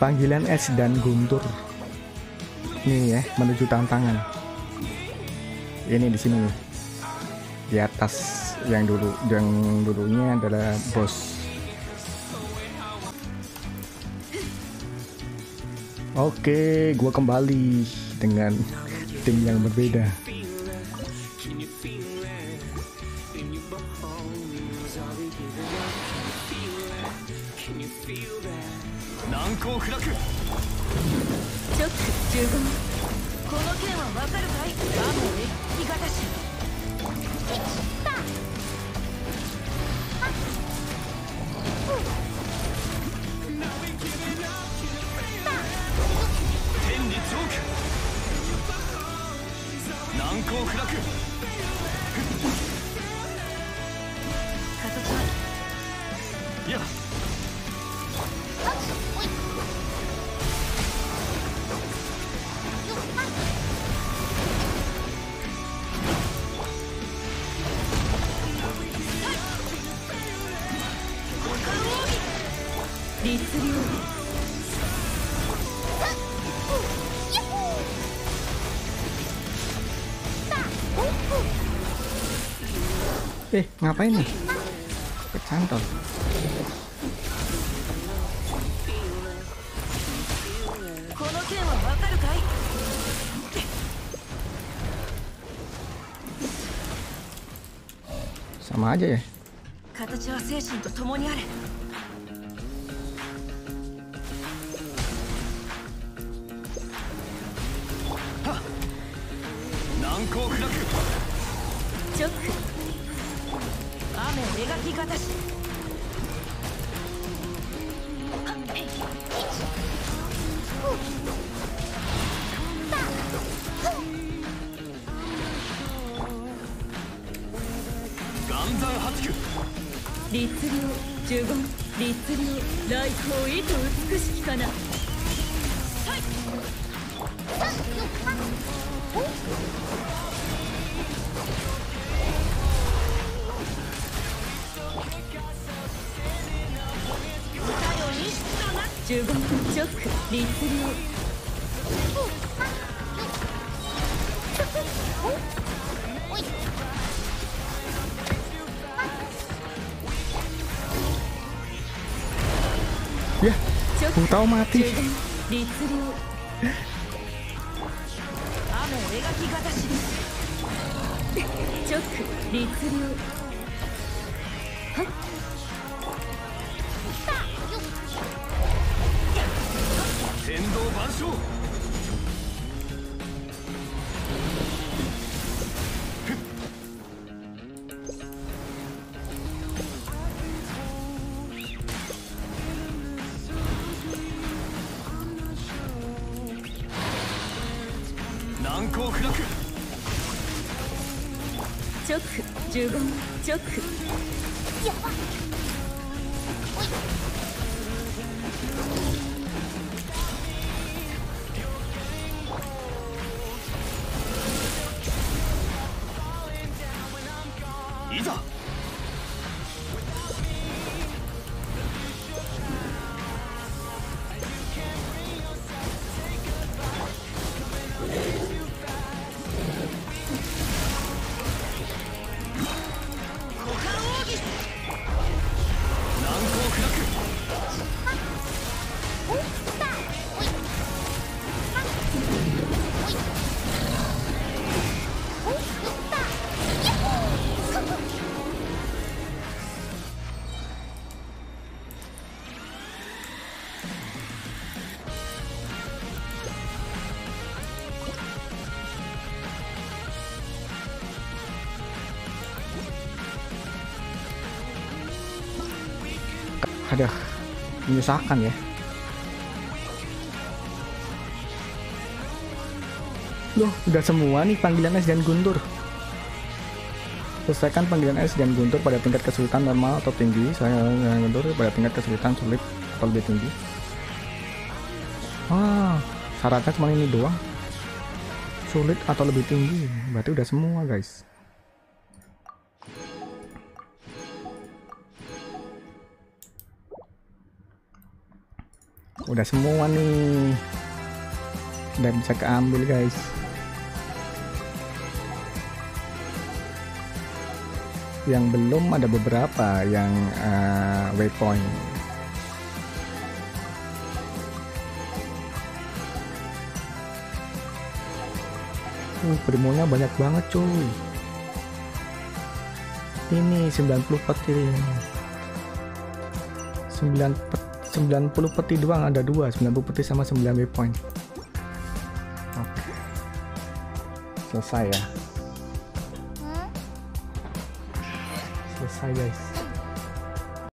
Panggilan es dan guntur. Nih ya, menuju tantangan. Ini di sini nih. Di atas yang dulu yang dulunya adalah bos. Oke, gua kembali dengan tim yang berbeda. 難攻不落チョック15この件はわかるかい？ガムを一気型し。Eh, ngapain nih? Kecantol. Sama aja ya. 形は精神と共にあれ難攻不落チョック雨を描き方し。岩山発球律令呪言律令来光意図美しきかな呪言チョック律令 Ya, チョック Ku tahu mati. 律令雨を描き方しチョック律令。はっ？道万象難攻不落。チョック呪言チ走 Ada menyusahkan ya. Loh, udah semua nih panggilan es dan guntur. Selesaikan panggilan es dan guntur pada tingkat kesulitan normal atau tinggi. Saya guntur pada tingkat kesulitan sulit atau lebih tinggi. Ah, syaratnya cuma ini doang. Sulit atau lebih tinggi. Berarti udah semua, guys. Udah semua nih. Udah bisa keambil guys. Yang belum ada beberapa yang uh, waypoint. Uh, primonya banyak banget cuy. Ini 90 peti 9 pet, 90 peti doang ada dua 90 peti sama 9 waypoint oke. Selesai ya. Selesai guys